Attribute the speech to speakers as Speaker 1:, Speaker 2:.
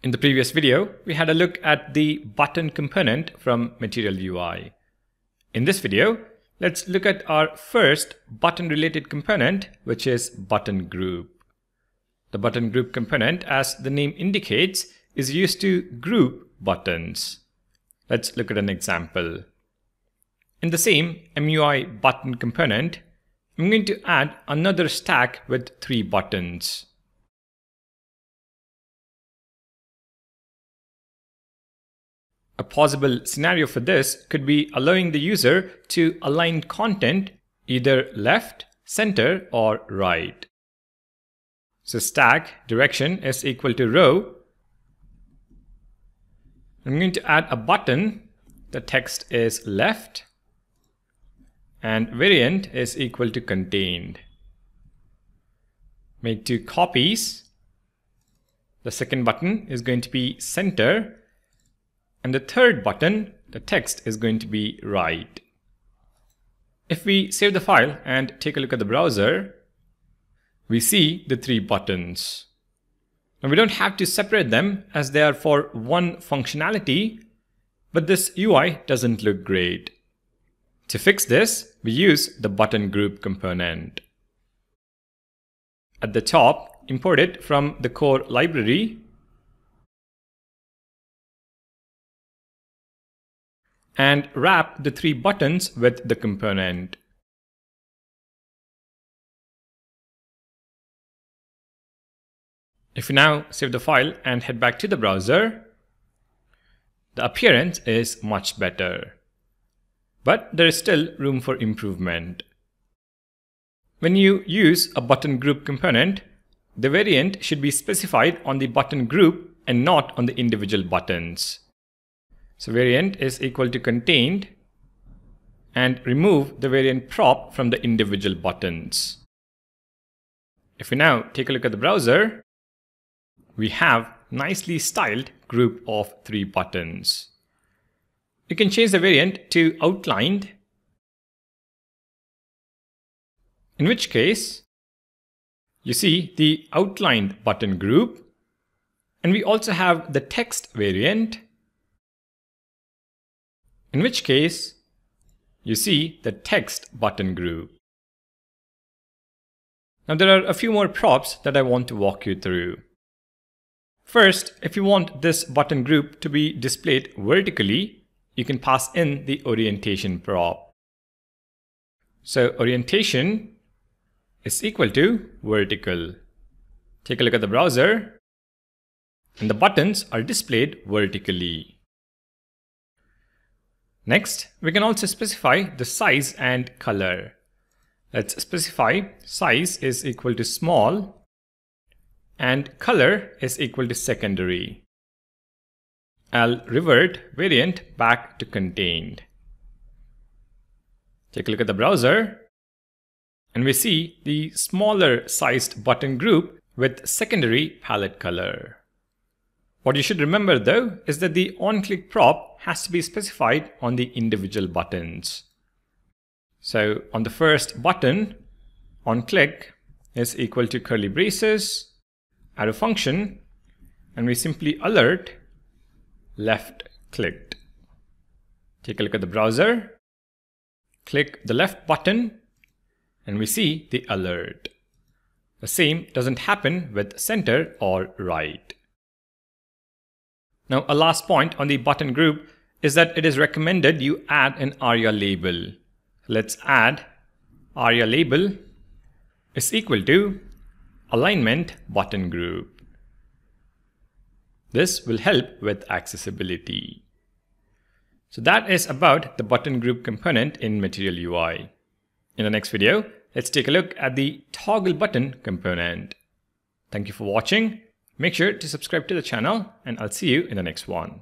Speaker 1: In the previous video, we had a look at the button component from Material UI. In this video, let's look at our first button related component, which is button group. The button group component, as the name indicates, is used to group buttons. Let's look at an example. In the same MUI button component, I'm going to add another stack with three buttons. A possible scenario for this could be allowing the user to align content either left, center, or right. So stack direction is equal to row. I'm going to add a button. The text is left and variant is equal to contained. Make two copies. The second button is going to be center and the third button, the text is going to be right. If we save the file and take a look at the browser, we see the three buttons. Now we don't have to separate them as they are for one functionality, but this UI doesn't look great. To fix this, we use the button group component. At the top, import it from the core library and wrap the three buttons with the component. If we now save the file and head back to the browser, the appearance is much better. But there is still room for improvement. When you use a button group component, the variant should be specified on the button group and not on the individual buttons. So variant is equal to contained and remove the variant prop from the individual buttons. If we now take a look at the browser, we have nicely styled group of three buttons. You can change the variant to outlined, in which case you see the outlined button group and we also have the text variant in which case you see the text button group. Now there are a few more props that I want to walk you through. First, if you want this button group to be displayed vertically, you can pass in the orientation prop. So orientation is equal to vertical. Take a look at the browser and the buttons are displayed vertically. Next, we can also specify the size and color. Let's specify size is equal to small and color is equal to secondary. I'll revert variant back to contained. Take a look at the browser and we see the smaller sized button group with secondary palette color. What you should remember though is that the on-click prop has to be specified on the individual buttons. So on the first button, on click is equal to curly braces, arrow function, and we simply alert left clicked. Take a look at the browser, click the left button, and we see the alert. The same doesn't happen with center or right. Now, a last point on the button group is that it is recommended you add an ARIA label. Let's add ARIA label is equal to alignment button group. This will help with accessibility. So that is about the button group component in Material UI. In the next video, let's take a look at the toggle button component. Thank you for watching Make sure to subscribe to the channel and I'll see you in the next one.